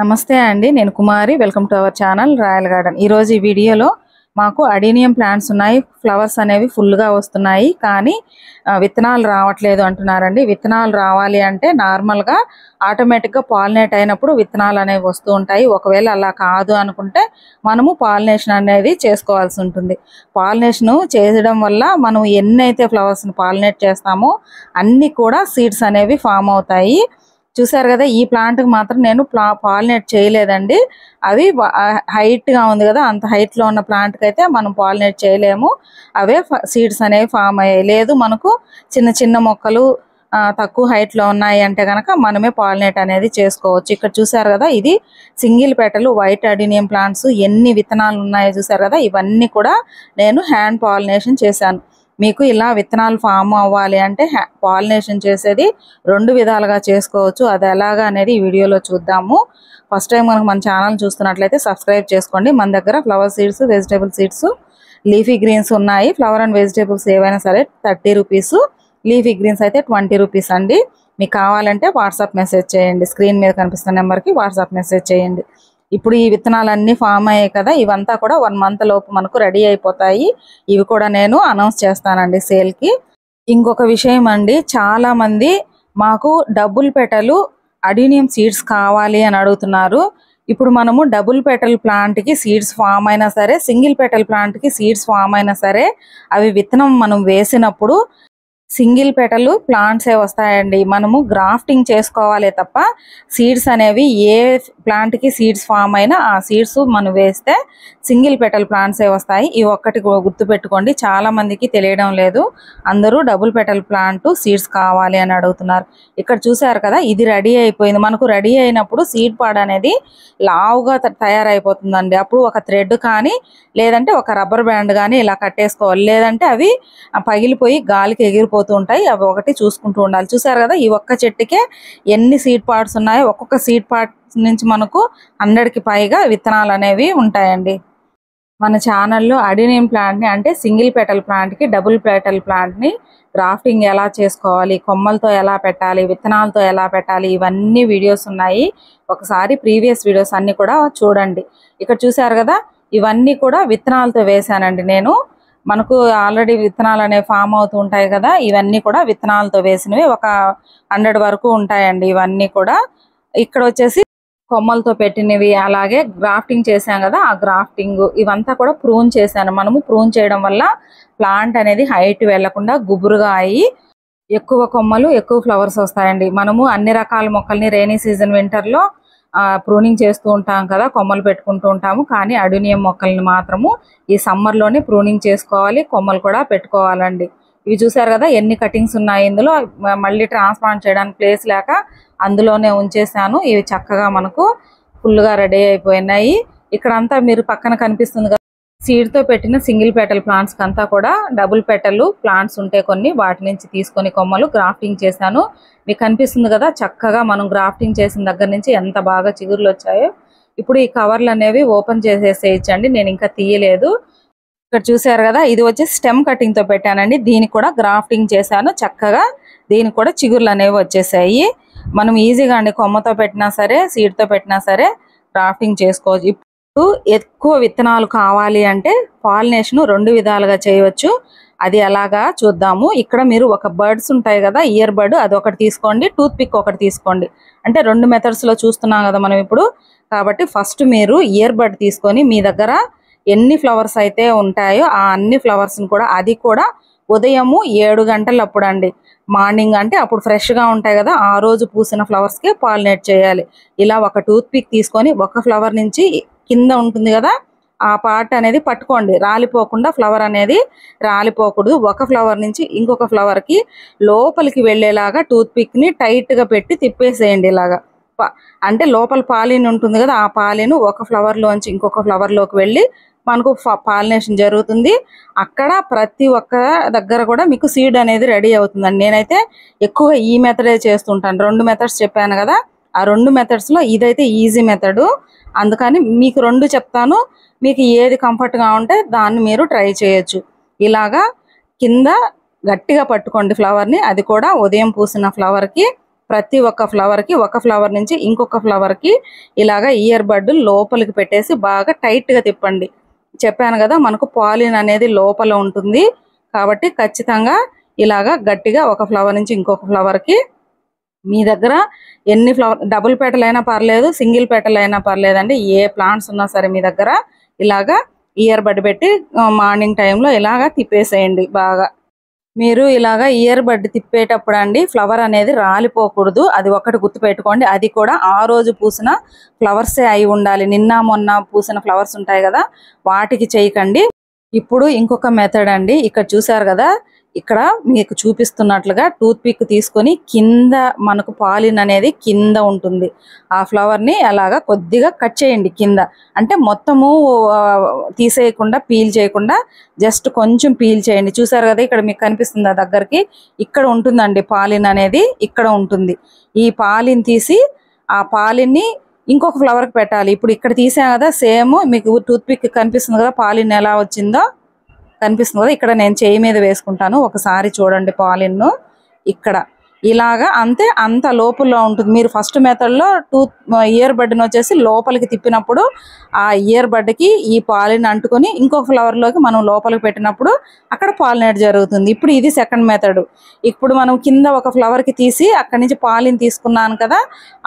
నమస్తే అండి నేను Kumari. Welcome to our channel royal garden ఈరోజు ఈ వీడియోలో మాకు అడీనియం ప్లాంట్స్ ఉన్నాయి. ఫ్లవర్స్ అనేవి ఫుల్గా వస్తున్నాయి. కానీ విత్తనాలు రావట్లేదు అంటున్నారండి. విత్తనాలు రావాలి అంటే నార్మల్గా ఆటోమేటిక్గా పాలినేట్ అయినప్పుడు విత్తనాలు అనేవి వస్తూ ఉంటాయి. ఒకవేళ అలా కాదు అనుకుంటే మనము పాలినేషన్ అనేది చేసుకోవాల్సి ఉంటుంది. పాలినేషన్ చేయడం వల్ల మనం ఎన్నైతే ఫ్లవర్స్ని పాలినేట్ చేస్తామో అన్నీ కూడా సీడ్స్ అనేవి ఫామ్ అవుతాయి. చూసారు కదా ఈ ప్లాంట్కి మాత్రం నేను ప్లా పాలినేట్ చేయలేదండి. అవి హైట్గా ఉంది కదా అంత హైట్లో ఉన్న ప్లాంట్కి అయితే మనం పాలినేట్ చేయలేము. అవే సీడ్స్ అనేవి ఫామ్ అయ్యాయి. లేదు మనకు చిన్న చిన్న మొక్కలు తక్కువ హైట్లో ఉన్నాయి అంటే కనుక మనమే పాలినేట్ అనేది చేసుకోవచ్చు. ఇక్కడ చూసారు కదా ఇది single petal white adenium plants ఎన్ని విత్తనాలు ఉన్నాయో చూసారు కదా ఇవన్నీ కూడా నేను హ్యాండ్ పాలినేషన్ చేశాను. మీకు ఇలా విత్తనాలు ఫామ్ అవ్వాలి అంటే పాలినేషన్ చేసేది రెండు విధాలుగా చేసుకోవచ్చు. అది ఎలాగా అనేది ఈ వీడియోలో చూద్దాము. ఫస్ట్ టైం మనకు మన ఛానల్ చూస్తున్నట్లయితే సబ్స్క్రైబ్ చేసుకోండి. మన దగ్గర flower seeds vegetable seeds leafy greens ఉన్నాయి. ఫ్లవర్ అండ్ వెజిటేబుల్స్ ఏవైనా సరే థర్టీ రూపీస్ లీఫీ గ్రీన్స్ అయితే ట్వంటీ రూపీస్ అండి. మీకు కావాలంటే వాట్సాప్ మెసేజ్ చేయండి. స్క్రీన్ మీద కనిపిస్తున్న నెంబర్కి వాట్సాప్ మెసేజ్ చేయండి. ఇప్పుడు ఈ విత్తనాలన్నీ ఫామ్ అయ్యాయి కదా ఇవంతా కూడా వన్ మంత్ లోపు మనకు రెడీ అయిపోతాయి. ఇవి కూడా నేను అనౌన్స్ చేస్తానండి సేల్కి. ఇంకొక విషయం అండి చాలా మంది మాకు డబుల్ పెటలు అడీనియం సీడ్స్ కావాలి అని అడుగుతున్నారు. ఇప్పుడు మనము డబుల్ పెటల్ ప్లాంట్కి సీడ్స్ ఫామ్ అయినా సరే సింగిల్ పెటల్ ప్లాంట్కి సీడ్స్ ఫామ్ అయినా సరే అవి విత్తనం మనం వేసినప్పుడు సింగిల్ పెటలు ప్లాంట్స్ ఏ వస్తాయండి. మనము గ్రాఫ్టింగ్ చేసుకోవాలి తప్ప సీడ్స్ అనేవి ఏ ప్లాంట్కి సీడ్స్ ఫామ్ అయినా ఆ సీడ్స్ మనం వేస్తే సింగిల్ పెటల్ ప్లాంట్స్ ఏ వస్తాయి. ఇవి ఒక్కటి గుర్తుపెట్టుకోండి. చాలా మందికి తెలియడం లేదు. అందరూ డబుల్ పెటల్ ప్లాంట్ సీడ్స్ కావాలి అని అడుగుతున్నారు. ఇక్కడ చూసారు కదా ఇది రెడీ అయిపోయింది. మనకు రెడీ అయినప్పుడు సీడ్ పాడ్ అనేది లావుగా తయారైపోతుందండి. అప్పుడు ఒక థ్రెడ్ కానీ లేదంటే ఒక రబ్బర్ బ్యాండ్ కానీ ఇలా కట్టేసుకోవాలి. లేదంటే అవి పగిలిపోయి గాలికి పోతూ ఉంటాయి. అవి ఒకటి చూసుకుంటూ ఉండాలి. చూసారు కదా ఈ ఒక్క చెట్టుకే ఎన్ని సీడ్ పార్ట్స్ ఉన్నాయో ఒక్కొక్క సీడ్ పార్ట్ నుంచి మనకు హండ్రెడ్కి పైగా విత్తనాలు అనేవి ఉంటాయండి. మన ఛానల్లో అడినియం ప్లాంట్ని అంటే సింగిల్ పెటల్ ప్లాంట్కి డబుల్ పెటల్ ప్లాంట్ని గ్రాఫ్టింగ్ ఎలా చేసుకోవాలి కొమ్మలతో ఎలా పెట్టాలి విత్తనాలతో ఎలా పెట్టాలి ఇవన్నీ వీడియోస్ ఉన్నాయి. ఒకసారి ప్రీవియస్ వీడియోస్ అన్ని కూడా చూడండి. ఇక్కడ చూసారు కదా ఇవన్నీ కూడా విత్తనాలతో వేశానండి నేను. మనకు ఆల్రెడీ విత్తనాలు అనేవి ఫామ్ అవుతూ ఉంటాయి కదా ఇవన్నీ కూడా విత్తనాలతో వేసినవి ఒక హండ్రెడ్ వరకు ఉంటాయండి. ఇవన్నీ కూడా ఇక్కడ వచ్చేసి కొమ్మలతో పెట్టినవి అలాగే గ్రాఫ్టింగ్ చేశాం కదా ఆ గ్రాఫ్టింగ్ ఇవంతా కూడా ప్రూన్ చేశాను. మనము ప్రూన్ చేయడం వల్ల ప్లాంట్ అనేది హైట్ వెళ్ళకుండా గుబురుగా అయ్యి ఎక్కువ కొమ్మలు ఎక్కువ ఫ్లవర్స్ వస్తాయండి. మనము అన్ని రకాల మొక్కల్ని రైనీ సీజన్ వింటర్లో ప్రూనింగ్ చేస్తూ ఉంటాం కదా కొమ్మలు పెట్టుకుంటూ ఉంటాము. కానీ అడూనియం మొక్కల్ని మాత్రము ఈ సమ్మర్లోనే ప్రూనింగ్ చేసుకోవాలి కొమ్మలు కూడా పెట్టుకోవాలండి. ఇవి చూసారు కదా ఎన్ని కటింగ్స్ ఉన్నాయి ఇందులో. మళ్ళీ ట్రాన్స్ప్లాంట్ చేయడానికి ప్లేస్ లేక అందులోనే ఉంచేసాను. ఇవి చక్కగా మనకు ఫుల్గా రెడీ అయిపోయినాయి. ఇక్కడంతా మీరు పక్కన కనిపిస్తుంది సీడ్తో సీడ్తో పెట్టిన సింగిల్ పెటల్ ప్లాంట్స్ అంతా కూడా డబుల్ పెటల్ ప్లాంట్స్ ఉంటే కొన్ని వాటి నుంచి తీసుకొని కొమ్మలు గ్రాఫ్టింగ్ చేశాను. మీకు కనిపిస్తుంది కదా చక్కగా మనం గ్రాఫ్టింగ్ చేసిన దగ్గర నుంచి ఎంత బాగా చిగురులు వచ్చాయో. ఇప్పుడు ఈ కవర్లు అనేవి ఓపెన్ చేసేసేయచ్చండి నేను ఇంకా తీయలేదు. ఇక్కడ చూసారు కదా ఇది వచ్చి స్టెమ్ కటింగ్తో పెట్టానండి దీనికి కూడా గ్రాఫ్టింగ్ చేశాను చక్కగా దీనికి కూడా చిగుర్లు అనేవి వచ్చేసాయి. మనం ఈజీగా అండి కొమ్మతో పెట్టినా సరే సీడ్తో తో పెట్టినా సరే గ్రాఫ్టింగ్ చేసుకోవచ్చు. ఎక్కువ విత్తనాలు కావాలి అంటే పాలినేషన్ రెండు విధాలుగా చేయవచ్చు. అది ఎలాగా చూద్దాము. ఇక్కడ మీరు ఒక బర్డ్స్ ఉంటాయి కదా ఇయర్ బర్డ్ అది ఒకటి తీసుకోండి టూత్ పిక్ ఒకటి తీసుకోండి. అంటే రెండు మెథడ్స్లో చూస్తున్నాం కదా మనం ఇప్పుడు. కాబట్టి ఫస్ట్ మీరు ఇయర్ బర్డ్ తీసుకొని మీ దగ్గర ఎన్ని ఫ్లవర్స్ అయితే ఉంటాయో ఆ అన్ని ఫ్లవర్స్ కూడా అది కూడా ఉదయము ఏడు గంటలప్పుడు అండి. మార్నింగ్ అంటే అప్పుడు ఫ్రెష్గా ఉంటాయి కదా ఆ రోజు పూసిన ఫ్లవర్స్కే పాలినేట్ చేయాలి. ఇలా ఒక టూత్ పిక్ తీసుకొని ఒక ఫ్లవర్ నుంచి కింద ఉంటుంది కదా ఆ పార్ట్ అనేది పట్టుకోండి. రాలిపోకుండా ఫ్లవర్ అనేది రాలిపోకూడదు. ఒక ఫ్లవర్ నుంచి ఇంకొక ఫ్లవర్కి లోపలికి వెళ్ళేలాగా టూత్ టైట్గా పెట్టి తిప్పేసేయండి ఇలాగా. అంటే లోపల పాలిన్ ఉంటుంది కదా ఆ పాలిన్ ఒక ఫ్లవర్లోంచి ఇంకొక ఫ్లవర్లోకి వెళ్ళి మనకు పాలినేషన్ జరుగుతుంది. అక్కడ ప్రతి ఒక్క దగ్గర కూడా మీకు సీడ్ అనేది రెడీ అవుతుందండి. నేనైతే ఎక్కువ ఈ మెథడే చేస్తుంటాను. రెండు మెథడ్స్ చెప్పాను కదా ఆ రెండు మెథడ్స్లో ఇదైతే ఈజీ మెథడు అందుకని మీకు రెండు చెప్తాను. మీకు ఏది కంఫర్ట్గా గా ఉంటే దాన్ని మీరు ట్రై చేయొచ్చు. ఇలాగా కింద గట్టిగా పట్టుకోండి ఫ్లవర్ని ని. అది కూడా ఉదయం పూసిన ఫ్లవర్కి కి ప్రతి ఒక్క ఫ్లవర్కి ఒక ఫ్లవర్ నుంచి ఇంకొక ఫ్లవర్కి ఇలాగా ఇయర్ బడ్ లోపలికి పెట్టేసి బాగా టైట్గా తిప్పండి. చెప్పాను కదా మనకు పాలిన్ అనేది లోపల ఉంటుంది. కాబట్టి ఖచ్చితంగా ఇలాగా గట్టిగా ఒక ఫ్లవర్ నుంచి ఇంకొక ఫ్లవర్కి మీ దగ్గర ఎన్ని ఫ్లవర్ డబుల్ పెటలైనా పర్లేదు సింగిల్ పెటలైనా పర్లేదండి. ఏ ప్లాంట్స్ ఉన్నా సరే మీ దగ్గర ఇలాగా ఇయర్ బడ్ పెట్టి మార్నింగ్ టైంలో ఇలాగా తిప్పేసేయండి బాగా. మీరు ఇలాగా ఇయర్ బడ్ తిప్పేటప్పుడు అండి ఫ్లవర్ అనేది రాలిపోకూడదు. అది ఒకటి గుర్తుపెట్టుకోండి. అది కూడా ఆ రోజు పూసిన ఫ్లవర్సే అయి ఉండాలి. నిన్న మొన్న పూసిన ఫ్లవర్స్ ఉంటాయి కదా వాటికి చేయకండి. ఇప్పుడు ఇంకొక మెథడ్ అండి. ఇక్కడ చూసారు కదా ఇక్కడ మీకు చూపిస్తున్నట్లుగా టూత్ పిక్ తీసుకొని కింద మనకు పాలిన్ అనేది కింద ఉంటుంది. ఆ ఫ్లవర్ని అలాగా కొద్దిగా కట్ చేయండి కింద. అంటే మొత్తము తీసేయకుండా పీల్ చేయకుండా జస్ట్ కొంచెం పీల్ చేయండి. చూసారు కదా ఇక్కడ మీకు కనిపిస్తుంది దగ్గరికి? ఇక్కడ ఉంటుందండి పాలిన్ అనేది ఇక్కడ ఉంటుంది. ఈ పాలిన్ తీసి ఆ పాలిన్ని ఇంకొక ఫ్లవర్కి పెట్టాలి. ఇప్పుడు ఇక్కడ తీసాం కదా సేమ్ మీకు టూత్ పిక్ కనిపిస్తుంది కదా పాలిన్ ఎలా వచ్చిందో. కనిపిస్తుంది కదా ఇక్కడ నేను చేయి మీద వేసుకుంటాను. ఒకసారి చూడండి పాలిన్ను. ఇక్కడ. ఇలాగా అంతే అంత లోపల ఉంటుంది. మీరు ఫస్ట్ మెథడ్లో టూత్ ఇయర్ బడ్ని వచ్చేసి లోపలికి తిప్పినప్పుడు ఆ ఇయర్ బడ్కి ఈ పాలిన్ అంటుకొని ఇంకొక ఫ్లవర్లోకి మనం లోపలికి పెట్టినప్పుడు అక్కడ పాలినేట్ జరుగుతుంది. ఇప్పుడు ఇది సెకండ్ మెథడ్. ఇప్పుడు మనం కింద ఒక ఫ్లవర్కి తీసి అక్కడి నుంచి పాలిన్ తీసుకున్నాను కదా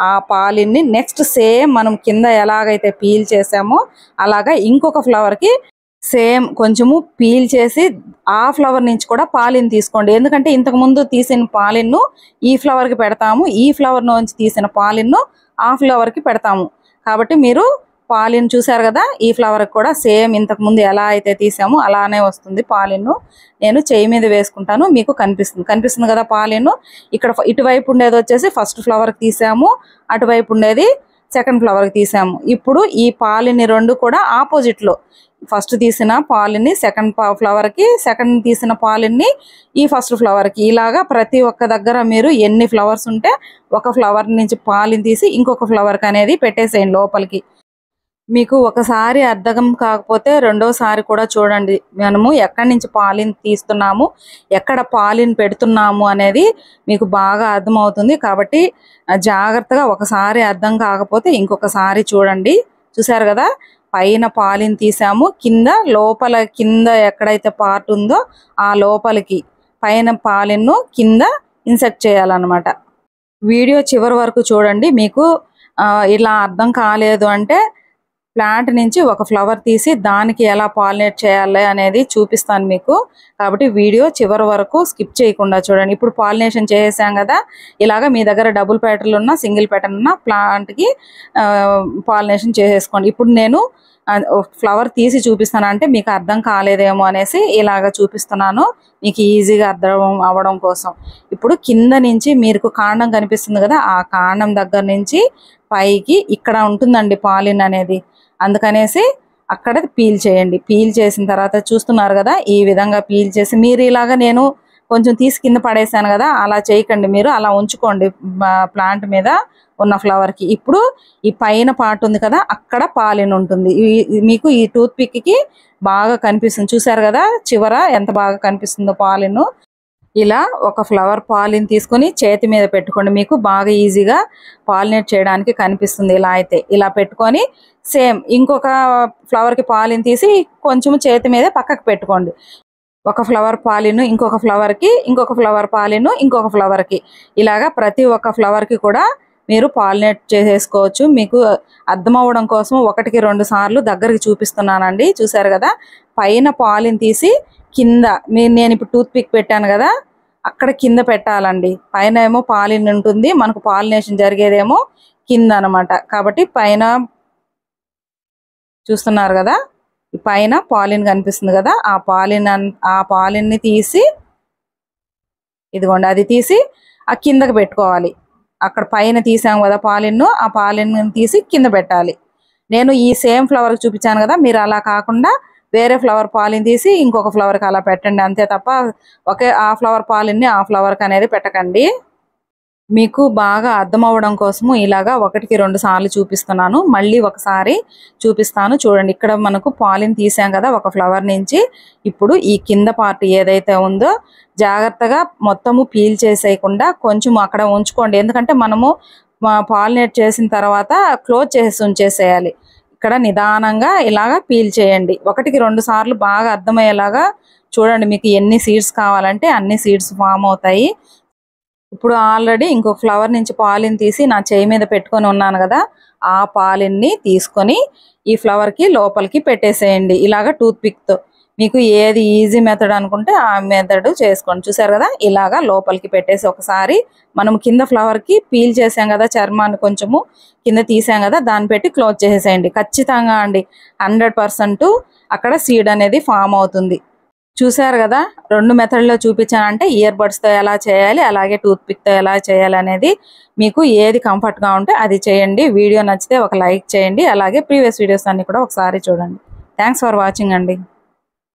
ఆ పాలిన్ని నెక్స్ట్ సేమ్ మనం కింద ఎలాగైతే పీల్ చేసామో అలాగా ఇంకొక ఫ్లవర్కి సేమ్ కొంచెము పీల్ చేసి ఆ ఫ్లవర్ నుంచి కూడా పాలిన్ తీసుకోండి. ఎందుకంటే ఇంతకు ముందు తీసిన పాలిన్ను ఈ ఫ్లవర్కి పెడతాము. ఈ ఫ్లవర్ నుంచి తీసిన పాలిన్ను ఆ ఫ్లవర్కి పెడతాము. కాబట్టి మీరు పాలిన్ చూసారు కదా ఈ ఫ్లవర్ కూడా సేమ్ ఇంతకు ముందు ఎలా అయితే తీసామో అలానే వస్తుంది పాలిన్ నేను చేయి మీద వేసుకుంటాను మీకు కనిపిస్తుంది. కనిపిస్తుంది కదా పాలిన్ ఇక్కడ ఇటువైపు ఉండేది వచ్చేసి ఫస్ట్ ఫ్లవర్కి తీసాము అటువైపు ఉండేది సెకండ్ ఫ్లవర్కి తీసాము. ఇప్పుడు ఈ పాలిని రెండు కూడా ఆపోజిట్లో ఫస్ట్ తీసిన పాలిని సెకండ్ ఫ్లవర్కి సెకండ్ తీసిన పాలని ఈ ఫస్ట్ ఫ్లవర్కి ఇలాగా ప్రతి ఒక్క దగ్గర మీరు ఎన్ని ఫ్లవర్స్ ఉంటే ఒక ఫ్లవర్ నుంచి పాలిని తీసి ఇంకొక ఫ్లవర్కి అనేది పెట్టేసేయండి లోపలికి. మీకు ఒకసారి అర్థం కాకపోతే రెండోసారి కూడా చూడండి. మనము ఎక్కడి నుంచి పాలిన్ తీస్తున్నాము ఎక్కడ పాలిన్ పెడుతున్నాము అనేది మీకు బాగా అర్థమవుతుంది. కాబట్టి జాగ్రత్తగా ఒకసారి అర్థం కాకపోతే ఇంకొకసారి చూడండి. చూసారు కదా? పైన పాలిన్ తీసాము. కింద లోపల కింద ఎక్కడైతే పార్ట్ ఉందో ఆ లోపలికి పైన పాలిన్ను కింద ఇన్సర్ట్ చేయాలన్నమాట. వీడియో చివరి వరకు చూడండి. మీకు ఇలా అర్థం కాలేదు అంటే ప్లాంట్ నుంచి ఒక ఫ్లవర్ తీసి దానికి ఎలా పాలినేట్ చేయాలి అనేది చూపిస్తాను మీకు. కాబట్టి వీడియో చివరి వరకు స్కిప్ చేయకుండా చూడండి. ఇప్పుడు పాలినేషన్ చేసేసాం కదా ఇలాగ మీ దగ్గర డబుల్ ప్యాటర్న్ ఉన్న సింగిల్ ప్యాటర్న్ ఉన్న ప్లాంట్కి పాలినేషన్ చేసేసుకోండి. ఇప్పుడు నేను ఫ్లవర్ తీసి చూపిస్తాను. అంటే మీకు అర్థం కాలేదేమో అనేసి ఇలాగ చూపిస్తున్నాను. మీకు ఈజీగా అర్థం అవ్వడం కోసం. ఇప్పుడు కింద నుంచి మీకు కాండం కనిపిస్తుంది కదా ఆ కాండం దగ్గర నుంచి పైకి ఇక్కడ ఉంటుందండి పాలిన్ అనేది. అందుకనేసి అక్కడ పీల్ చేయండి. పీల్ చేసిన తర్వాత చూస్తున్నారు కదా ఈ విధంగా పీల్ చేసి మీరు ఇలాగా నేను కొంచెం తీసి కింద పడేసాను కదా అలా చేయకండి మీరు అలా ఉంచుకోండి ప్లాంట్ మీద ఉన్న ఫ్లవర్కి. ఇప్పుడు ఈ పైన పార్ట్ ఉంది కదా అక్కడ పాలిన్ ఉంటుంది. మీకు ఈ టూత్ పిక్కి బాగా కనిపిస్తుంది. చూసారు కదా చివర ఎంత బాగా కనిపిస్తుందో పాలిన్. ఇలా ఒక ఫ్లవర్ పాలిన్ తీసుకొని చేతి మీద పెట్టుకోండి. మీకు బాగా ఈజీగా పాలినేట్ చేయడానికి కనిపిస్తుంది ఇలా అయితే. ఇలా పెట్టుకొని సేమ్ ఇంకొక ఫ్లవర్కి పాలిన్ తీసి కొంచెం చేతి మీద పక్కకు పెట్టుకోండి. ఒక ఫ్లవర్ పాలిను ఇంకొక ఫ్లవర్కి ఇంకొక ఫ్లవర్ పాలిను ఇంకొక ఫ్లవర్కి. ఇలాగా ప్రతి ఒక్క ఫ్లవర్కి కూడా మీరు పాలినేట్ చేసేసుకోవచ్చు. మీకు అర్థం అవ్వడం కోసం ఒకటికి రెండు సార్లు దగ్గరికి చూపిస్తున్నానండి. చూసారు కదా? పైన పాలిన్ తీసి కింద మీరు నేను ఇప్పుడు టూత్ పిక్ పెట్టాను కదా? అక్కడ కింద పెట్టాలండి. పైన ఏమో పాలిన్ ఉంటుంది మనకు పాలినేషన్ జరిగేదేమో కింద అన్నమాట. కాబట్టి పైన చూస్తున్నారు కదా? పైన పాలిన్ కనిపిస్తుంది కదా ఆ పాలిన్ అన్- ఆ పాలిన్ని తీసి ఇదిగోండి అది తీసి ఆ కిందకి పెట్టుకోవాలి. అక్కడ పైన తీసాం కదా పాలిన్ను ఆ పాలిన్ తీసి కింద పెట్టాలి. నేను ఈ సేమ్ ఫ్లవర్ చూపించాను కదా మీరు అలా కాకుండా వేరే ఫ్లవర్ పాలిన్ తీసి ఇంకొక ఫ్లవర్కి అలా పెట్టండి. అంతే తప్ప ఒకే ఆ ఫ్లవర్ పాలిన్ని ఆ ఫ్లవర్కి అనేది పెట్టకండి. మీకు బాగా అర్థమవడం కోసము ఇలాగా ఒకటికి రెండు సార్లు చూపిస్తున్నాను. మళ్ళీ ఒకసారి చూపిస్తాను. చూడండి ఇక్కడ మనకు పాలిన్ తీసాం కదా ఒక ఫ్లవర్ నుంచి. ఇప్పుడు ఈ కింద పార్ట్ ఏదైతే ఉందో జాగ్రత్తగా మొత్తము పీల్ చేసేయకుండా కొంచెం అక్కడ ఉంచుకోండి. ఎందుకంటే మనము పాలినేట్ చేసిన తర్వాత క్లోజ్ చేసి ఉంచేసేయాలి. ఇక్కడ నిదానంగా ఇలాగా పీల్ చేయండి. ఒకటికి రెండు సార్లు బాగా అర్థమయ్యేలాగా చూడండి మీకు ఎన్ని సీడ్స్ కావాలంటే అన్ని సీడ్స్ ఫామ్ అవుతాయి. ఇప్పుడు ఆల్రెడీ ఇంకొక ఫ్లవర్ నుంచి పాలిన్ తీసి నా చేయి మీద పెట్టుకొని ఉన్నాను కదా ఆ పాలిన్ని తీసుకొని ఈ ఫ్లవర్కి లోపలికి పెట్టేసేయండి. ఇలాగ టూత్ పిక్తో మీకు ఏది ఈజీ మెథడ్ అనుకుంటే ఆ మెథడ్ చేసుకోండి. చూసారు కదా? ఇలాగా లోపలికి పెట్టేసి ఒకసారి మనం కింద ఫ్లవర్కి పీల్ చేసాం కదా చర్మాన్ని కొంచెము కింద తీసాం కదా దాన్ని పెట్టి క్లోజ్ చేసేసేయండి. ఖచ్చితంగా అండి హండ్రెడ్ పర్సెంట్ అక్కడ సీడ్ అనేది ఫామ్ అవుతుంది. చూసారు కదా రెండు మెథడ్లో చూపించానంటే ఇయర్ బడ్స్తో ఎలా చేయాలి అలాగే టూత్ పిక్తో ఎలా చేయాలి అనేది మీకు ఏది కంఫర్ట్గా ఉంటే అది చేయండి. వీడియో నచ్చితే ఒక లైక్ చేయండి అలాగే ప్రీవియస్ వీడియోస్ అన్నీ కూడా ఒకసారి చూడండి. థ్యాంక్స్ ఫర్ వాచింగ్ అండి.